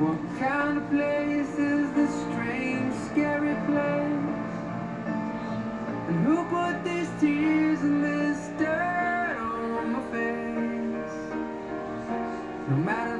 What kind of place is this strange, scary place? And who put these tears and this dirt on my face? No matter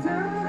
down.